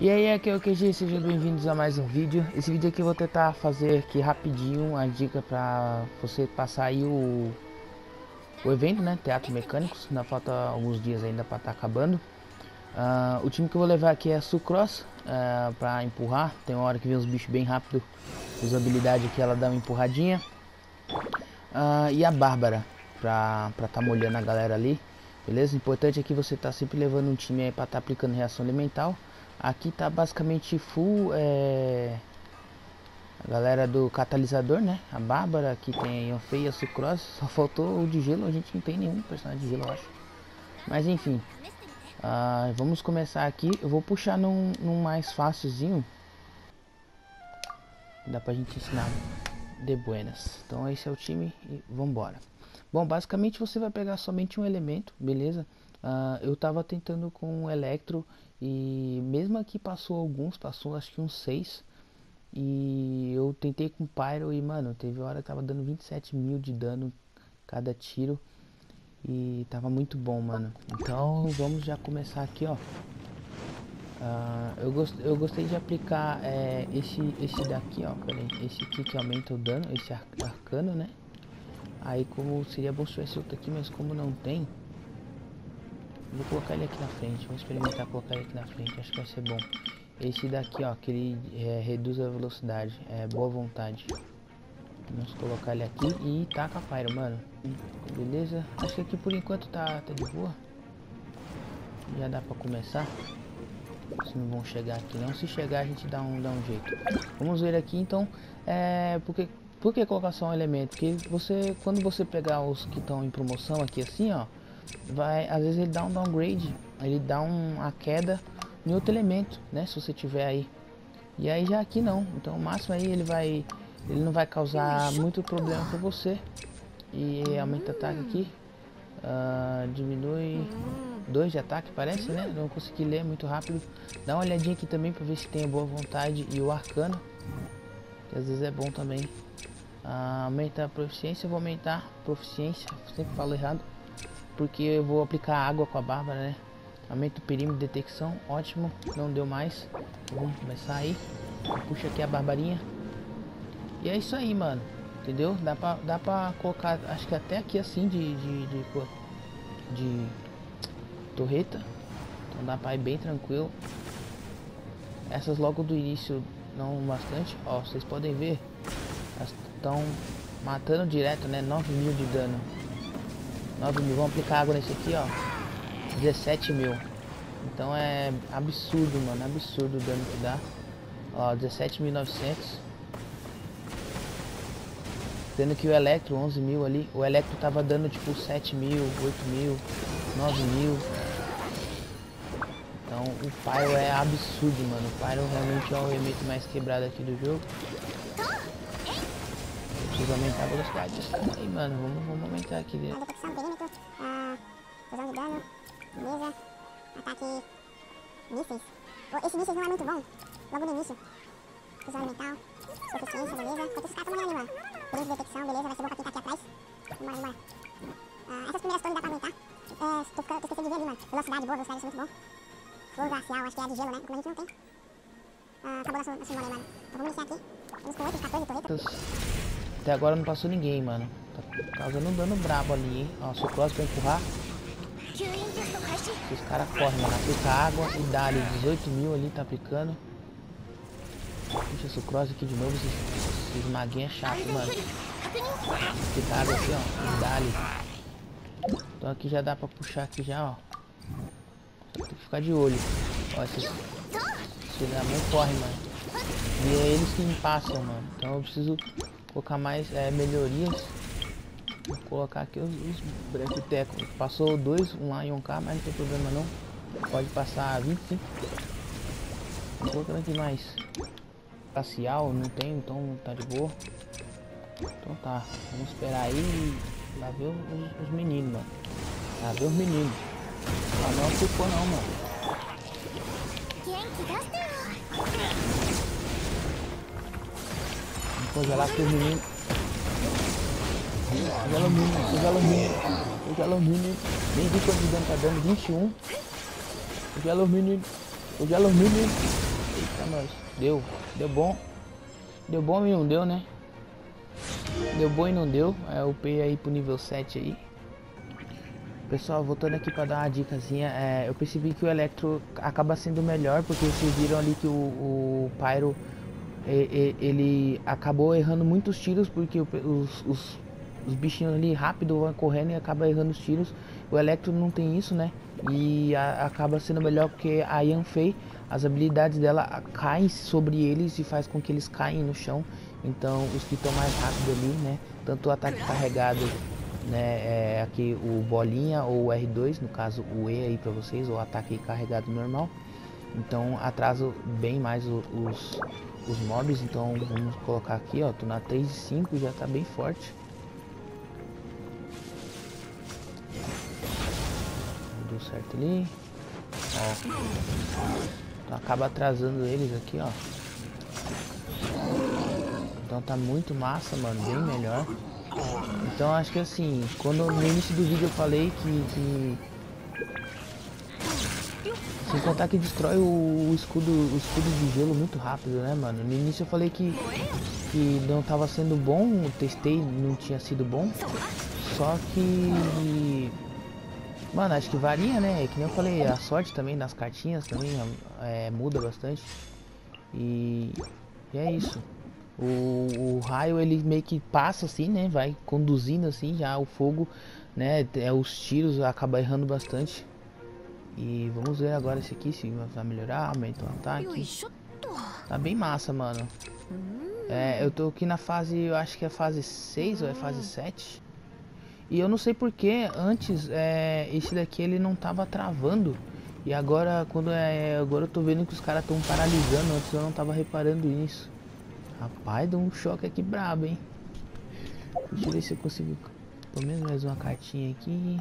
E aí, aqui é o QG, sejam bem-vindos a mais um vídeo. Esse vídeo aqui eu vou tentar fazer aqui rapidinho a dica pra você passar aí o, o evento, né? Teatro Mecânicos, ainda falta alguns dias ainda pra estar tá acabando. Uh, o time que eu vou levar aqui é a Sucross, uh, pra empurrar. Tem uma hora que vem os bichos bem rápido, usabilidade aqui ela dá uma empurradinha. Uh, e a Bárbara, pra estar tá molhando a galera ali. Beleza? Importante é que você tá sempre levando um time aí pra estar tá aplicando reação elemental. Aqui tá basicamente full é... A galera do catalisador, né? A Bárbara, aqui tem a Feia, a Sucrose Só faltou o de gelo, a gente não tem nenhum personagem de gelo, eu acho. Mas enfim. Uh, Vamos começar aqui. Eu vou puxar num, num mais fácilzinho. Dá pra gente ensinar de buenas. Então esse é o time e vambora. Bom, basicamente você vai pegar somente um elemento, beleza? Uh, eu tava tentando com o Electro e mesmo aqui passou alguns, passou acho que uns 6. E eu tentei com Pyro e mano, teve hora que tava dando 27 mil de dano cada tiro. E tava muito bom, mano. Então vamos já começar aqui, ó. Uh, eu, gost, eu gostei de aplicar é, esse, esse daqui, ó. Esse aqui que aumenta o dano, esse arcano, né? Aí como seria bom se tivesse outro aqui, mas como não tem, Vou colocar ele aqui na frente. Vamos experimentar colocar ele aqui na frente. Acho que vai ser bom. Esse daqui, ó, que ele é, reduz a velocidade. É boa vontade. Vamos colocar ele aqui e taca Pyro, mano. Beleza? Acho que aqui por enquanto tá, tá de boa. Já dá pra começar. Se não vão chegar aqui não. Se chegar a gente dá um, dá um jeito. Vamos ver aqui então. É, porque, por que colocar só um elemento? Porque você, quando você pegar os que estão em promoção aqui assim, ó vai, às vezes ele dá um downgrade, ele dá uma queda em outro elemento, né? Se você tiver aí. E aí já aqui não. Então o máximo aí ele vai, ele não vai causar muito problema para você. E aumenta ataque aqui, uh, diminui 2 de ataque, parece, né? Não consegui ler muito rápido. Dá uma olhadinha aqui também para ver se tem a boa vontade e o arcano, que às vezes é bom também. Uh, aumenta a proficiência, vou aumentar proficiência, sempre falo errado porque eu vou aplicar água com a Bárbara, né? Aumenta o perímetro de detecção, ótimo, não deu mais. Vamos começar aí. Puxa aqui a barbarinha. E é isso aí, mano. Entendeu? Dá pra, dá pra colocar, acho que até aqui assim de, de, de, de torreta. Então dá pra ir bem tranquilo. Essas logo do início não bastante. Ó, vocês podem ver. Elas estão matando direto, né? 9 mil de dano. 9 mil. Vamos aplicar água nesse aqui, ó. 17 mil. Então é absurdo, mano. Absurdo o dano que dá. Ó, 17.900. Tendo que o Electro, 11 mil ali. O Electro tava dando tipo 7 mil, 8 mil, 9 mil. Então o Pyro é absurdo, mano. O Pyro realmente é o elemento mais quebrado aqui do jogo preciso aumentar a velocidade Aí, mano, vamos, vamos aumentar aqui dentro. Ataque, mísseis. Esse mísseis não é muito bom, logo no início. Fusão elemental, proficiência, beleza. Enquanto esses caras estão morrendo ali, mano. Perímetro de detecção, beleza, vai ser bom pra quem tá aqui atrás. Vambora, vambora. Uh, essas primeiras torres dá pra aumentar. É, tô, tô esquecendo de ver ali, mano. Velocidade boa, velocidade, isso é muito bom. Flow glacial, acho que é de gelo, né? Como a gente não tem. Uh, acabou nosso, nosso mano. Então vamos iniciar aqui. Vamos com 8, 14 torretas. Até agora não passou ninguém, mano. Tá causando um dano brabo ali, hein. Ó, Sucrose pra empurrar. Os caras correm, mano. Aplica água e dá ali. 18 mil ali, tá aplicando. Puxa, Sucrose aqui de novo. Esses, esses maguinhos é chato, mano. Aplica água aqui, ó. E dá ali. Então aqui já dá pra puxar aqui já, ó. Tem que ficar de olho. Ó, esses... Esses amor correm, mano. E é eles que me passam, mano. Então eu preciso colocar mais é, melhorias. Vou colocar aqui os, os brevetecos. Passou dois, um lá e um cá, mas não tem problema não. Pode passar 25. Vou colocando aqui mais. Facial, não tem, então tá de boa. Então tá, vamos esperar aí e lá ver os, os meninos, mano. Lá ver os meninos. Lá não ficou não, mano. Congelar pro menino. Congela o menino, congela o menino. Congela o menino. Nem vi quanto dano tá dando, 21. Congela o menino. Congela o menino. pra nós. Deu, deu bom. Deu bom e não deu, né? Deu bom e não deu. É, eu upei aí pro nível 7 aí. Pessoal, voltando aqui para dar uma dicasinha, é, eu percebi que o Electro acaba sendo melhor, porque vocês viram ali que o, o Pyro, ele acabou errando muitos tiros, porque os, os, os bichinhos ali rápido vão correndo e acaba errando os tiros. O Electro não tem isso, né? E a, acaba sendo melhor porque a Yanfei, as habilidades dela caem sobre eles e faz com que eles caem no chão. Então os que estão mais rápido ali, né? Tanto o ataque carregado né, é aqui o bolinha ou o R2, no caso o E aí para vocês, o ataque carregado normal. Então atrasa bem mais os, os mobs, então vamos colocar aqui, ó, tô na 3 e 5, já tá bem forte. Deu certo ali. Ó. Então acaba atrasando eles aqui, ó. Então tá muito massa, mano, bem melhor. Então acho que assim, quando no início do vídeo eu falei que, que sem contar que destrói o, escudo o escudo de gelo muito rápido, né, mano? No início eu falei que, que não tava sendo bom, testei, não tinha sido bom. Só que. Mano, acho que varia, né? Que nem eu falei, a sorte também nas cartinhas também é, muda bastante. E, e é isso. O, o, raio ele meio que passa assim, né? Vai conduzindo assim, já o fogo, né? É, os tiros acaba errando bastante. E vamos ver agora esse aqui se vai melhorar, aumenta o ataque. Tá bem massa, mano. É, eu tô aqui na fase, eu acho que é fase 6 ou é fase 7. E eu não sei porque antes é, esse daqui ele não tava travando. E agora quando é. Agora eu tô vendo que os caras estão paralisando, antes eu não tava reparando nisso. Rapaz, deu um choque aqui brabo, hein? Deixa eu ver se eu consigo pelo menos mais uma cartinha aqui.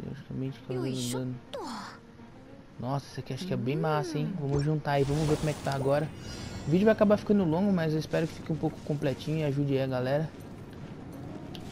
Praticamente causando dano. Nossa, isso aqui acho que é bem massa, hein? Vamos juntar aí, vamos ver como é que tá agora. O vídeo vai acabar ficando longo, mas eu espero que fique um pouco completinho e ajude aí a galera.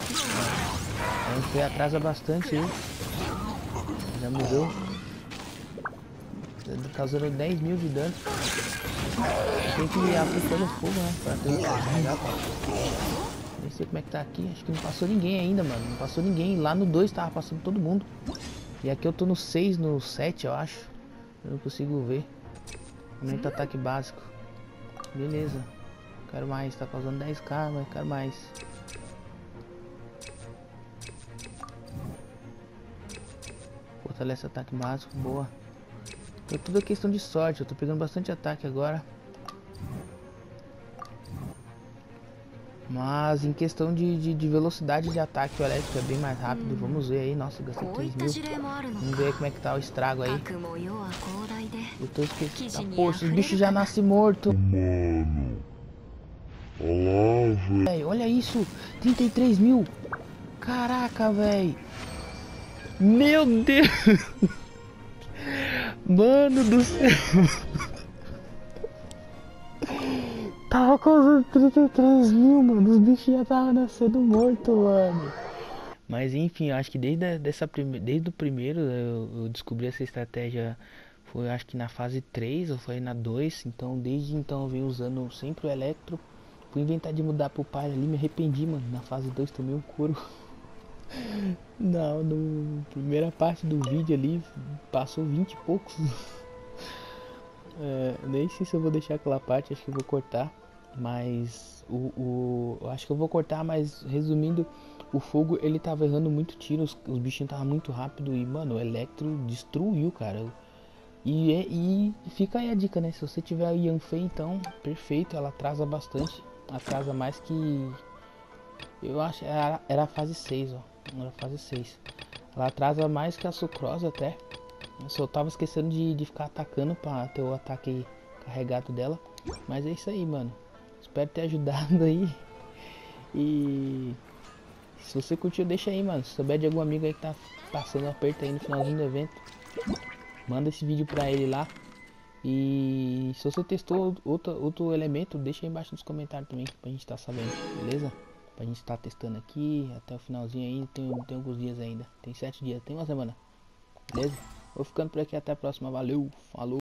A gente atrasa bastante aí. Já mudou causando 10 mil de dano. Tem que ir aplicando fogo, né? Pra ter Nem sei como é que tá aqui. Acho que não passou ninguém ainda, mano. Não passou ninguém. Lá no 2 tava passando todo mundo. E aqui eu tô no 6, no 7, eu acho. Eu não consigo ver. Aumenta ataque básico. Beleza. Quero mais. Tá causando 10k, mas quero mais. Fortalece ataque básico. Boa. É tudo questão de sorte, eu tô pegando bastante ataque agora. Mas em questão de, de, de, velocidade de ataque, o elétrico é bem mais rápido. Vamos ver aí. Nossa, gastei 3 mil. Vamos ver como é que tá o estrago aí. Eu tô esquecendo. Ah, poxa, os bichos já nascem morto. Mano. Olá, velho. Olha isso. 33 mil. Caraca, velho. Meu Deus. Mano do céu. Tava causando 33 mil, mano. Os bichos já estavam nascendo morto, mano. Mas enfim, acho que desde, dessa prime... desde o primeiro eu, eu, descobri essa estratégia. Foi acho que na fase 3 ou foi na 2. Então desde então eu venho usando sempre o Electro. Fui inventar de mudar pro pai ali, me arrependi, mano. Na fase 2 tomei um couro. Não, no primeira parte do vídeo ali passou 20 e poucos. É, nem sei se eu vou deixar aquela parte, acho que vou cortar. Mas o, o acho que eu vou cortar, mas resumindo, o fogo ele tava errando muito tiro, os, os bichinhos tava muito rápido e mano, o Electro destruiu, cara. E, é, e fica aí a dica, né? Se você tiver a Yanfei, então, perfeito, ela atrasa bastante, atrasa mais que eu acho era, era a fase 6, ó na fase 6. Ela atrasa mais que a sucrose até. Eu só tava esquecendo de, de ficar atacando para ter o ataque carregado dela. Mas é isso aí, mano. Espero ter ajudado aí. E se você curtiu, deixa aí, mano. Se souber de algum amigo aí que tá passando aperto aí no finalzinho do evento, manda esse vídeo pra ele lá. E se você testou outro, outro elemento, deixa aí embaixo nos comentários também pra gente estar tá sabendo, beleza? Pra gente estar tá testando aqui até o finalzinho aí. Tem, tem alguns dias ainda. Tem sete dias, tem uma semana. Beleza? Vou ficando por aqui até a próxima. Valeu, falou.